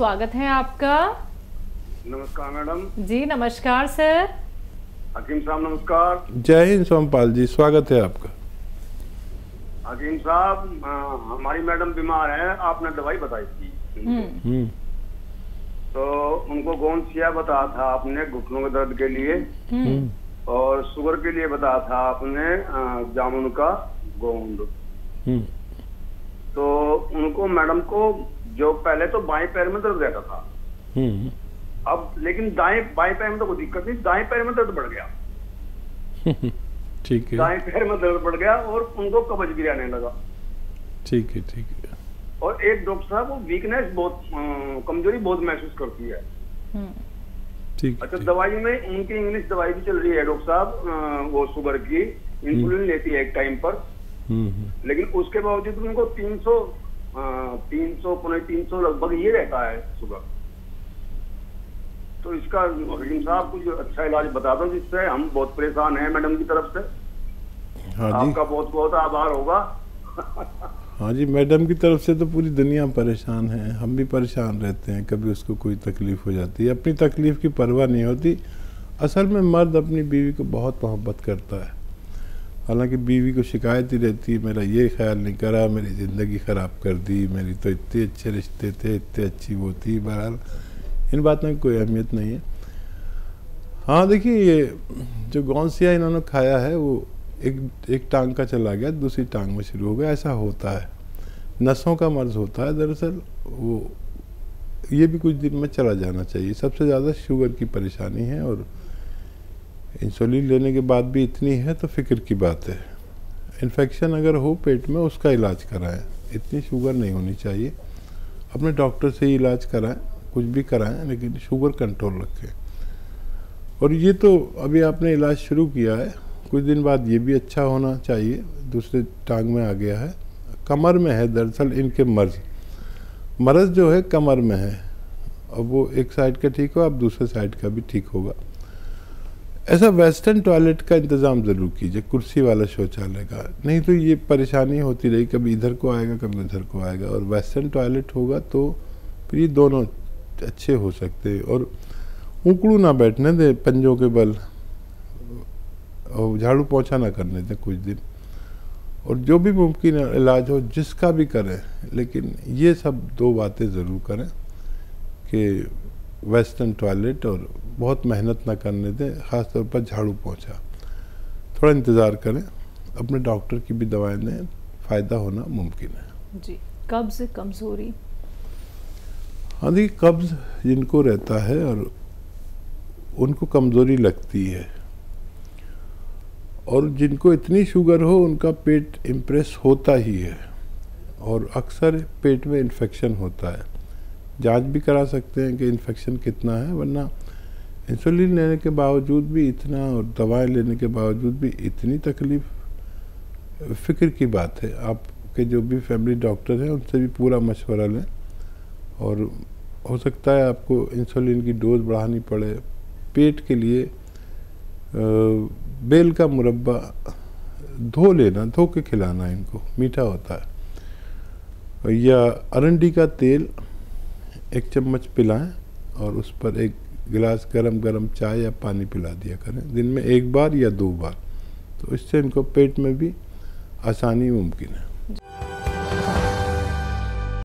स्वागत है आपका। नमस्कार मैडम। जी नमस्कार सर। हकीम साहब नमस्कार। जय हिंद सोमपाल जी स्वागत है आपका। हकीम साहब हमारी मैडम बीमार है आपने दवाई बताई थी। हम्म। तो उनको गोंद सिया बताया था आपने घुटनों के दर्द के लिए? हम्म। और शुगर के लिए बताया था आपने जामुन का गोंद। हम्म। तो उनको मैडम को जो पहले तो बाएँ पैर में दर्द रहता था। हम्म। अब लेकिन दाएँ बाएँ पैर में तो कोई दिक्कत नहीं दाएँ पैर में दर्द बढ़ गया। ठीक है। दाएँ पैर में दर्द बढ़ गया और उनको कब्ज भी आने लगा। ठीक है ठीक है। और एक डॉक्टर साहब वो वीकनेस बहुत कमज़ोरी बहुत महसूस करती है। ठीक है अच्छा दवाई में उनकी इंग्लिश दवाई भी चल रही है डॉक्टर साहब वो शुगर की। इंसुलिन लेती है एक टाइम पर। हम्म हम्म। लेकिन उसके बावजूद उनको 300 तीन सौ पौने तीन सौ लगभग ये रहता है सुबह। तो इसका हकीम साहब कुछ अच्छा इलाज बता दो जिससे हम बहुत परेशान हैं मैडम की तरफ़ से। हाँ जी। आपका बहुत बहुत आभार होगा। हाँ जी मैडम की तरफ़ से तो पूरी दुनिया परेशान है। हम भी परेशान रहते हैं। कभी उसको कोई तकलीफ़ हो जाती है। अपनी तकलीफ़ की परवाह नहीं होती। असल में मर्द अपनी बीवी को बहुत मोहब्बत करता है। हालाँकि बीवी को शिकायत ही रहती है, मेरा ये ख्याल नहीं करा, मेरी ज़िंदगी ख़राब कर दी, मेरी तो इतने अच्छे रिश्ते थे, इतने अच्छी वो थी, बहरहाल, इन बातों की कोई अहमियत नहीं है। हाँ देखिए, ये जो गौंसिया इन्होंने खाया है, वो एक एक टांग का चला गया, दूसरी टांग में शुरू हो गया, ऐसा होता है। नसों का मर्ज होता है, दरअसल, वो, ये भी कुछ दिन में चला जाना चाहिए। सबसे ज़्यादा शुगर की परेशानी है और इंसुलिन लेने के बाद भी इतनी है तो फ़िक्र की बात है। इन्फेक्शन अगर हो पेट में, उसका इलाज कराएँ। इतनी शुगर नहीं होनी चाहिए। अपने डॉक्टर से ही इलाज कराएँ, कुछ भी कराएँ, लेकिन शुगर कंट्रोल रखें। और ये तो अभी आपने इलाज शुरू किया है। कुछ दिन बाद ये भी अच्छा होना चाहिए। दूसरे टांग में आ गया है। कमर में है दरअसल इनके मर्ज। मर्ज जो है कमर में है। अब वो एक साइड का ठीक हो अब दूसरे साइड का भी ठीक होगा। ऐसा वेस्टर्न टॉयलेट का इंतज़ाम ज़रूर कीजिए, कुर्सी वाला शौचालय का। नहीं तो ये परेशानी होती रही, कभी इधर को आएगा, कभी उधर को आएगा। और वेस्टर्न टॉयलेट होगा तो फिर ये दोनों अच्छे हो सकते। हैं और उकड़ू ना बैठने दे, पंजों के बल। और झाड़ू पोछा ना करने दें कुछ दिन। और जो भी मुमकिन इलाज हो, जिसका भी करें, लेकिन ये सब दो बातें ज़रूर करें कि वेस्टर्न टॉयलेट और बहुत मेहनत ना करने दें ख़ास तौर पर झाड़ू पोछा। थोड़ा इंतज़ार करें अपने डॉक्टर की भी दवाएँ लें फ़ायदा होना मुमकिन है। जी कब्ज कमज़ोरी? हाँ देखिए कब्ज़ जिनको रहता है और उनको कमज़ोरी लगती है। और जिनको इतनी शुगर हो उनका पेट इम्प्रेस होता ही है। और अक्सर पेट में इन्फेक्शन होता है। जाँच भी करा सकते हैं कि इन्फेक्शन कितना है, वरना इंसुलिन लेने के बावजूद भी इतना और दवाएँ लेने के बावजूद भी इतनी तकलीफ़, फ़िक्र की बात है। आपके जो भी फैमिली डॉक्टर हैं, उनसे भी पूरा मशवरा लें और हो सकता है आपको इंसुलिन की डोज बढ़ानी पड़े। पेट के लिए बेल का मुरब्बा धो लेना, धो के खिलाना इनको, मीठा होता है। या अरंडी का तेल एक चम्मच पिलाएँ और उस पर एक गिलास गरम गरम चाय या पानी पिला दिया करें। दिन में एक बार या दो बार। तो इससे इनको पेट में भी आसानी मुमकिन है।